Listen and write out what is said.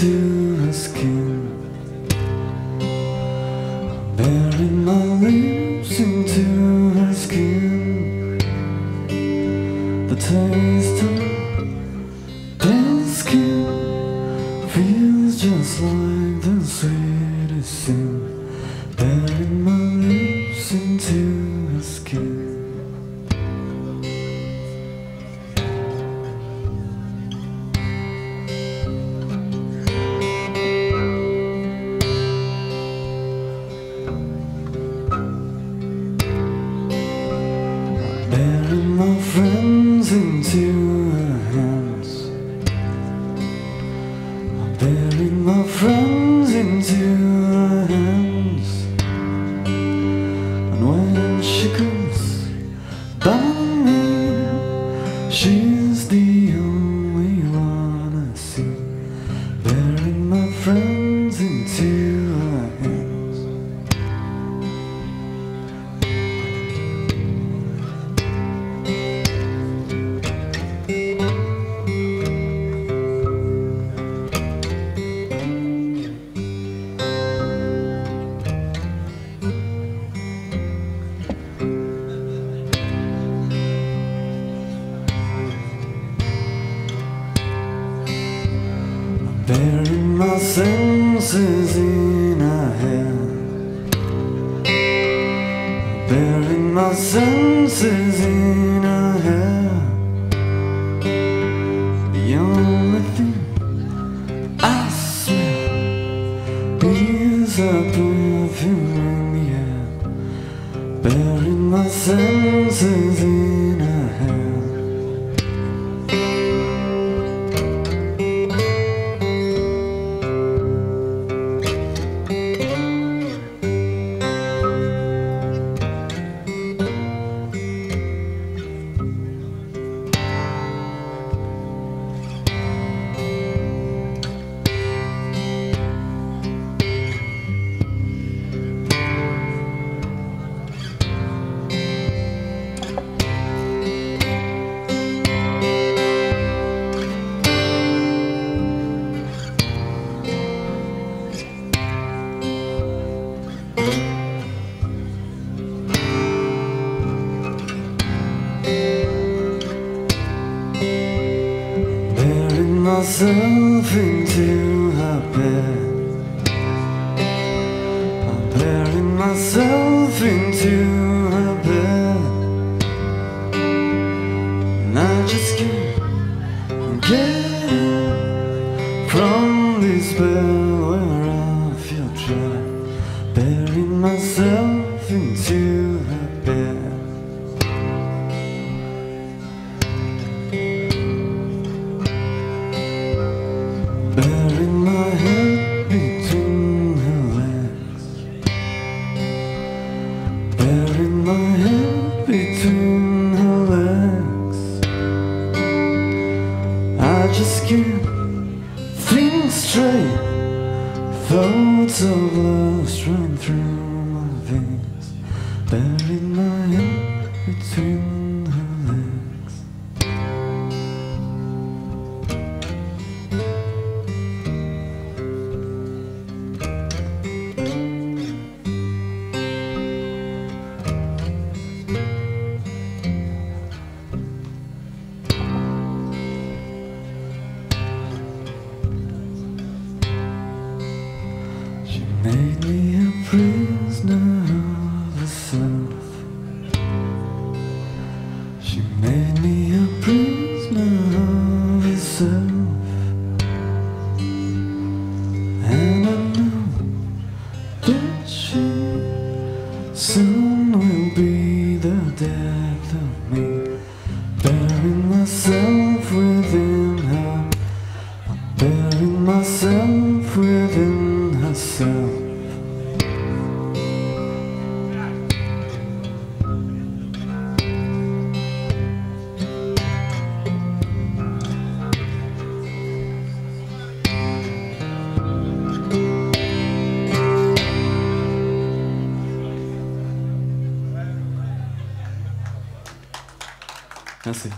into her skin. Burying my lips into her skin. The taste of dead skin feels just like the sweetest sin. Burying my friends into her hands. And when she comes by me, she's Burying my senses in a head. Burying my senses in a head. The only thing I smell is a perfume in the air. Burying my senses in a head. Myself into her bed. I'm burying myself into her bed. And I just can't get from this bed Burying my head between her legs. Burying my head between her legs. I just can't think straight. Thoughts of love run through my veins. Burying my head between She made me a prisoner of herself. She made me a prisoner of herself. And I know that she soon will be the death of me. Burying myself within her. Burying myself Merci.